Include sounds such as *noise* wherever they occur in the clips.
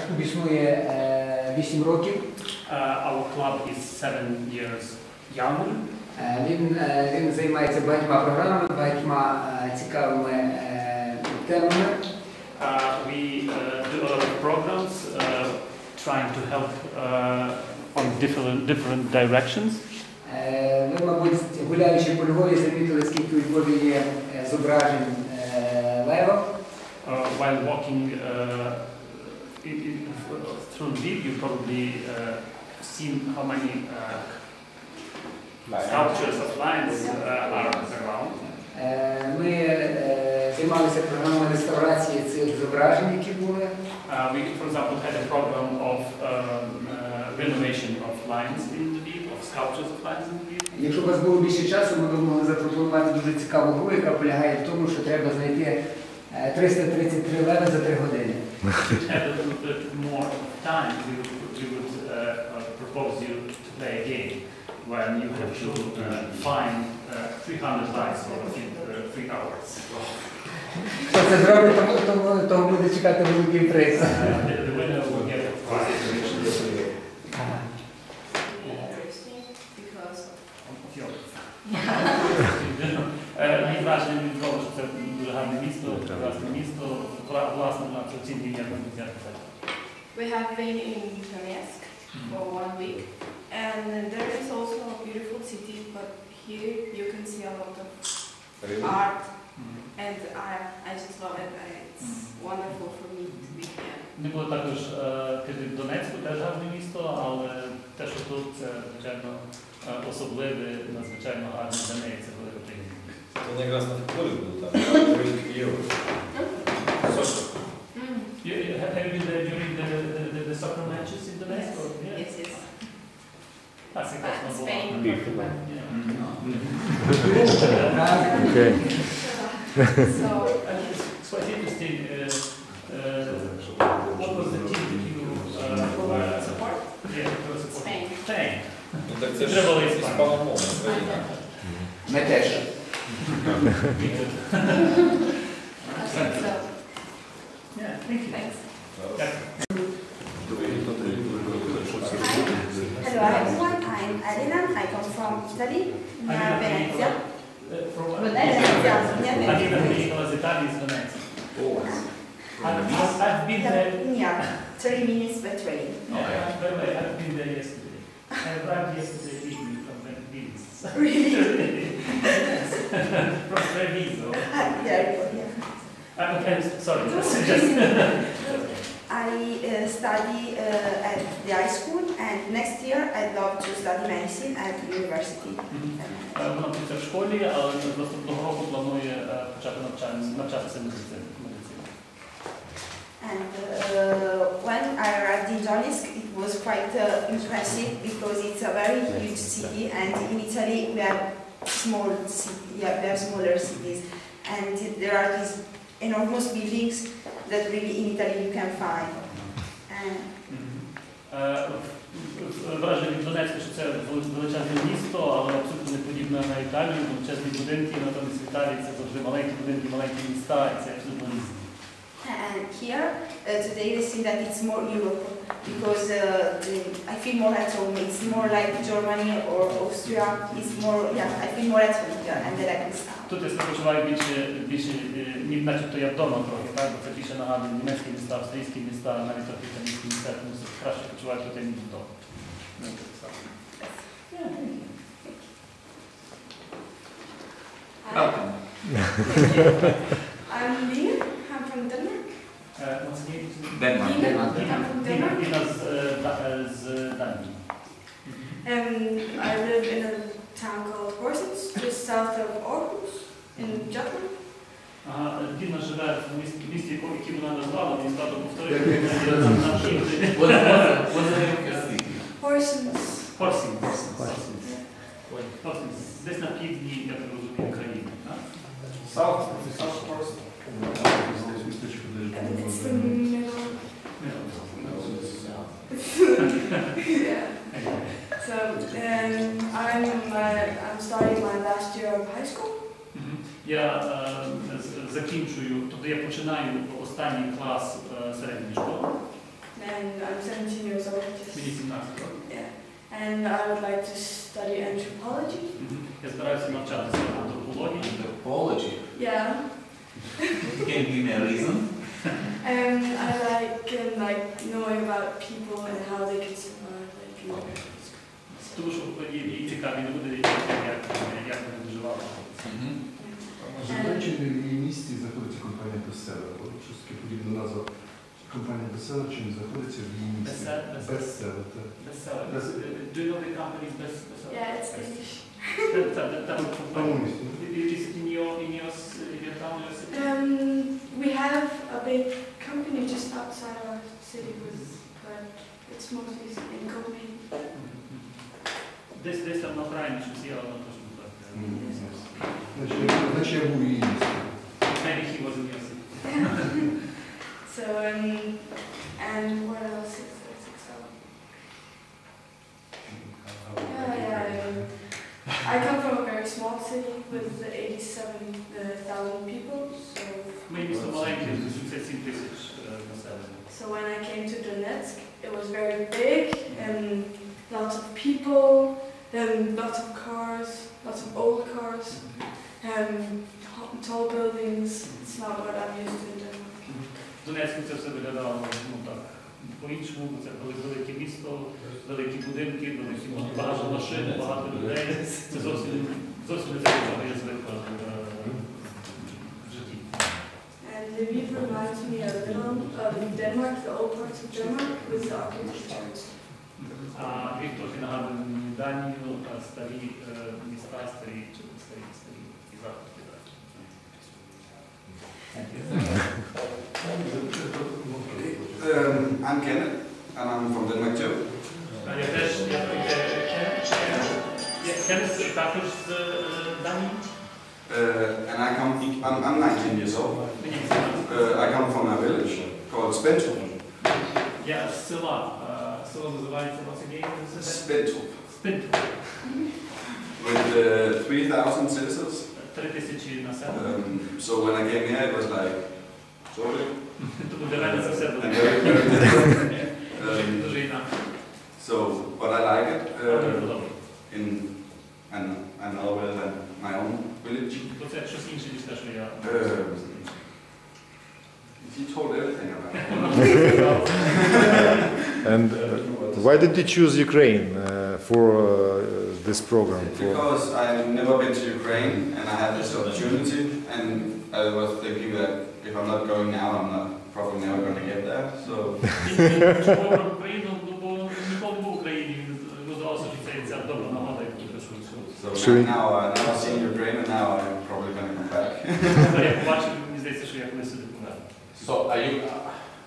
Наш клуб існує е, 8 років. Uh, our club is seven years young. Е, Він, е, він займається багатьма програмами, багатьма е, цікавими е, темами. Uh, we uh, do a lot of programs uh, trying to help uh, on different, different directions. Е, Ви, мабуть, гуляючи по Львові, замітили, скільки у Львові є е, зображень е, лева. Uh, while walking uh, in, in, through Lviv, you probably uh, seen how many uh, sculptures of lions uh, are around. Ми е, займалися програмою реставрації цих зображень, які були. Uh, we, for example, had a program of um, uh, renovation of lions in Lviv, of sculptures of lions in Lviv. Якщо у вас було більше часу, ми б могли запропонувати дуже цікаву гру, яка полягає в тому, що треба знайти е, 333 леви за 3 години. if you had a little bit more time, we would, we would uh, propose you to play a game when you have to uh, find uh, 300 lights for uh, three hours. To se zrobi, to, to, to bude čekati drugi impresa. The winner will get a prize. we have been in Donetsk for one week, and there is also a beautiful city, but here you can see a lot of art, and I, I just love it. and It's wonderful for me to be here. Не було також е, кажуть, в Донецьку, теж гарне місто, але те, що тут це звичайно е, особливе, надзвичайно гарне для неї, це велика приємність. Он якраз на футболі був там. Mm. You there during the, the, the, the soccer matches in Donetsk? or- Yeah. Yes, yes. That's a Uh, good Spain. Okay. So It's quite interesting. Uh, uh, what was the team that you uh, support yeah, it was support? Spain. Spain. Ну так це ж Треба було іспанською. країна. Теж. Yeah, thank you. thanks. Allora, one time Arinan, I come from Italy, near Venezia. From Venezia, near Venezia. Because Italy is Venezia. Oh. I've, been there. Yeah, 30 minutes by train. Yeah, by the way, I've been there yesterday. I arrived yesterday evening from Venice. Really? from Treviso. Yeah, yeah. I'm sorry. just I uh, study uh, at the high school and next year I'd love to study medicine at university. Е, Вона вчиться в школі, але наступного року планує е, почати навчання, навчатися медицині. медицині. And uh, when I arrived in Donetsk, it was quite uh, impressive because it's a very huge city, and in Italy we have small city, yeah, we have smaller cities, and there are these enormous buildings that really in Italy you can find. And Е, Враження від Донецька, що це вели- величезне місто, але абсолютно не подібне на Італію, величезні будинки, натомість в Італії це завжди маленькі будинки, маленькі міста, і це here, uh, today they see that it's more Europe because uh, I feel more at home. It's more like Germany or Austria. It's more, yeah, I feel more at home here and then I can. Tutaj jest nie to domu trochę, tak? Bo pisze na ten strasznie tutaj niż I'm I'm from Denmark. Е, once again, Денмарк. Dina. Денмарк. I'm from Діна, Denmark. Діна з, е, Да- е, з Данії. And I live in a town called Horsens, just south of Aarhus in Jutland. Ага, е, Діна живе в місті, місті, яке яке вона назвала, мені стало повторити, на- на- на південь. Horsens. Хорсінг. Хорсінг. Десь на півдні, я так розумію, країни. так? Саут, Саут Форс. And it's the middle. yeah. So um, I'm uh, I'm starting my last year of high school. Я uh, закінчую, тобто я починаю останній клас uh, середньої школи. And I'm 17 years old. 17. Yeah. And I would like to study anthropology. Я стараюся навчатися антропології. Anthropology? Yeah. Can you give me a reason? *laughs* And I like um, like knowing about people and how they can survive. Like, you know. Тому що їй їй цікаві люди, як, як, як вони виживали. Може, чи в її місті знаходиться компанія Bestseller? От Щось таке подібна назва. Компанія Bestseller чи не знаходиться в її місті? Bestseller, Bestseller. Bestseller, так. Bestseller. Do you know the company's best bestseller? Yeah, it's English. Та- та- та- В тому місті. Is it in your, in your, s- in your town, your city? Um, we have a big company just outside our city, with, but it's mostly in Copenhagen. Десь, десь там на Україні щось є, але точно не так. Значить, я- Значить, я був у її місті. Maybe he was in your city. *laughs* So um, and what Донецьку це все виглядало ну, так, по-іншому, це велике місто, великі будинки, великі багато машин, багато людей. Це зовсім, зовсім не те, чого я звик е, в житті. And Lviv reminds me a little of Denmark, the old parts of Denmark with the architecture. А він трохи нагадує мені Данію, а старі е, міста, старі, старі, старі заходи. Um, I'm Kenneth, and I'm from Denmark too. А я теж, я Кенес також з е, Данії. Uh, and I come, I'm, I'm 19 years old. Мені цікаво. Uh, I come from a village called Spentrup. Я з села. е, Село називається Василій. Spentrup. Спинт. With uh, 3,000 citizens. um, So when I came here, it was like, sorry. Um, *laughs* um, so, but I like it. Uh, in and another way than my own village. Uh, he told everything about it. *laughs* and uh, why did you choose Ukraine uh, for uh, this program? Because I've never been to Ukraine and I had this opportunity and I was thinking that if I'm not going now, I'm not probably never going to get there. So. *laughs* so Should we? now, uh, now I've seen Ukraine and now I'm probably going to come back. *laughs* *laughs* so are you,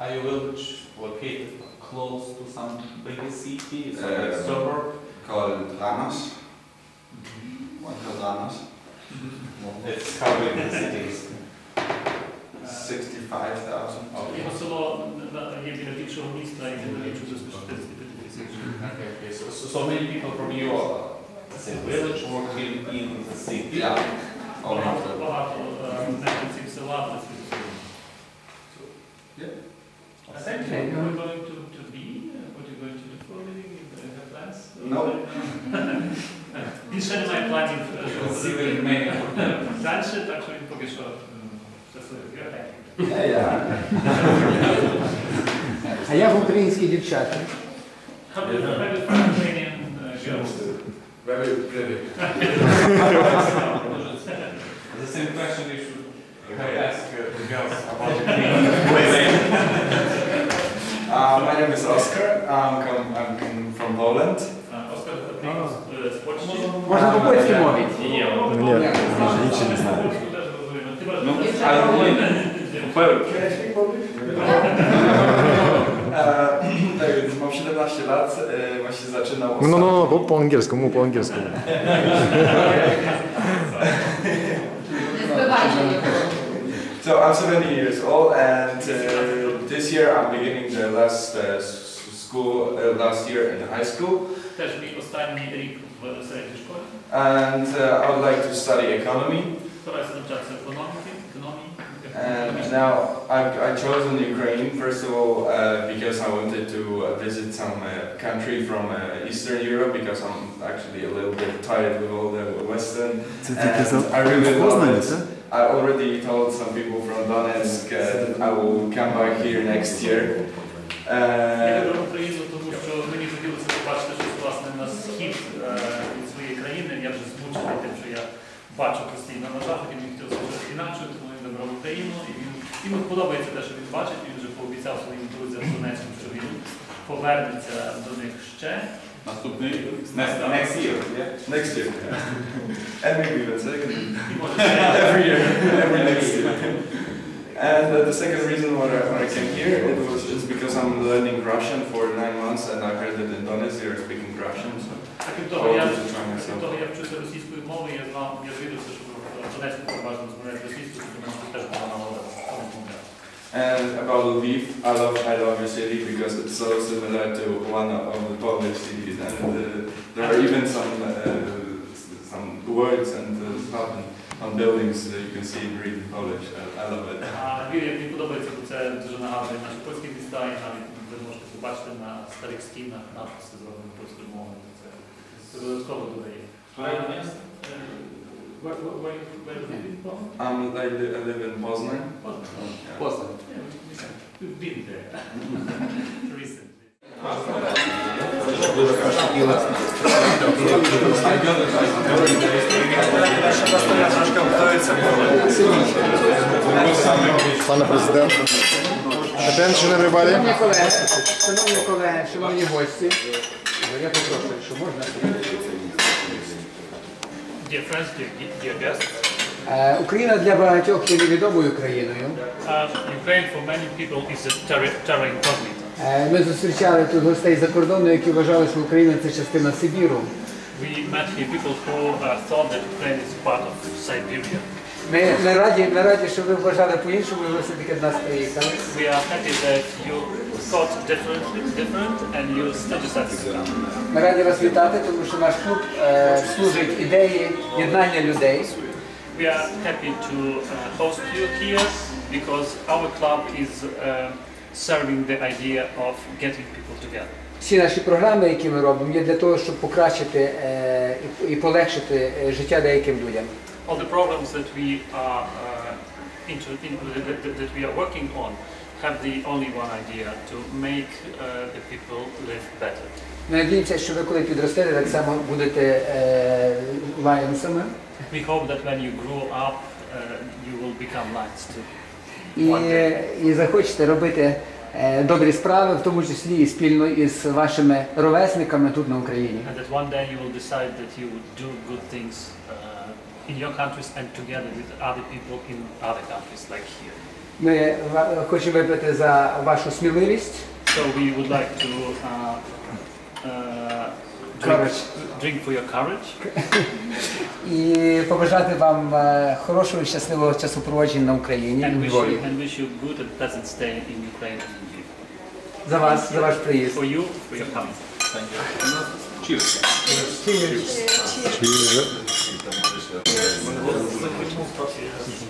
are you will locate close to some big city, so uh, suburb? called Randers. What called Randers. *laughs* It's covering the cities. 65,000. Mm-hmm. Okay. Okay, okay. So, so, many people from Europe. say, village work in, in the city. Yeah. All not? them. Yeah. Thank you. я в українські дівчата. How do you how do you find Ukrainian uh, girls? Very pretty. The same question you should have asked uh, the girls about Ukraine. Uh, my name is Oscar. I'm, come, I'm come from Poland. Tak więc mam 17 lat, właśnie zaczynał. No, no, no, po angielsku, po angielsku. So I'm 17 years old, and uh, this year I'm beginning the last uh, school, uh, last year in high school. останній рік в середній школі. and uh, I would like to study economy. Стараюся навчатися економіки, економії, And now I've, I chosen Ukraine first of all uh, because I wanted to uh, visit some uh, country from uh, Eastern Europe because I'm actually a little bit tired with all the Western. And I really love it. I already told some people from Donetsk uh, that I will come back here next year. Я Uh, схід е, від своєї країни. Я вже змучений тим, що я бачу постійно на заході, мені хотілося щось інакше, тому він вибрав Україну. І він, йому подобається те, що він бачить. Він вже пообіцяв своїм друзям з що він повернеться до них ще. Наступний next, year, yeah? next year. *laughs* може ще every year, every next year. And uh, the second reason why I, why I came here it was just because Russian for nine months and I heard that in Donetsk they are speaking Russian. So А крім I того, я wanted to try крім myself. того, я вчуся російською мовою, я знав, я довідався, що в Донецьку переважно розмовляють російською, тому мене теж була нагода розмовляти. And about Lviv, I love I love your city because it's so similar to one of the Polish cities, and uh, there are even some uh, s- some words and uh, stuff on, on buildings that you can see and read in Polish. I, I love it. А Львів, як мені подобається, бо це дуже нагадує наші польські міста, і навіть ви можете побачити на старих стінах написи зроблені польською мовою. Це додатково додає. Um, I, li I live in Bosnia. Bosnia. You've been there recently. Пане е, президенте. Attention everybody. Шановні колеги, шановні колеги, шановні гості, я попрошу, якщо можна. Dear friends, dear, dear guests, Е, Україна для багатьох є невідомою країною. uh, Ukraine for many people is a terra, terra incognita. Е, Ми зустрічали тут гостей за кордону, які вважали, що Україна це частина Сибіру. We met here people who uh, thought that Ukraine is part of Siberia. Ми, ми, раді, ми раді, що ви вважали по-іншому, і ви все-таки до нас приїхали. We are happy that you thought differently, different, and you decided to come. Ми раді вас вітати, тому що наш клуб е, служить ідеї єднання людей. We are happy to uh, host you here because our club is uh, serving the idea of getting people together. Всі наші програми, які ми робимо, є для того, щоб покращити е, і, і полегшити е, життя деяким людям. All the programs that we are uh, into, in, that, that- we are working on have the only one idea to make uh, the people live better. Надіємося, що ви коли підростете, так само будете е, лайонсами. We hope that when you grow up, uh, you will become lions too. І, і захочете робити е, добрі справи, в тому числі і спільно із вашими ровесниками тут на Україні. And that one day you will decide that you would do good things uh, in your countries and together with other people in other countries, like here. Ми хочемо випити за вашу сміливість, So we would like to uh, uh, drink, drink for your courage і побажати вам е, хорошого і щасливого часопроводження на Україні and wish, you, and wish you good and pleasant stay in Ukraine and in Lviv. За вас, за ваш приїзд. For you, for your coming. Cheers. Cheers. Cheers. considered as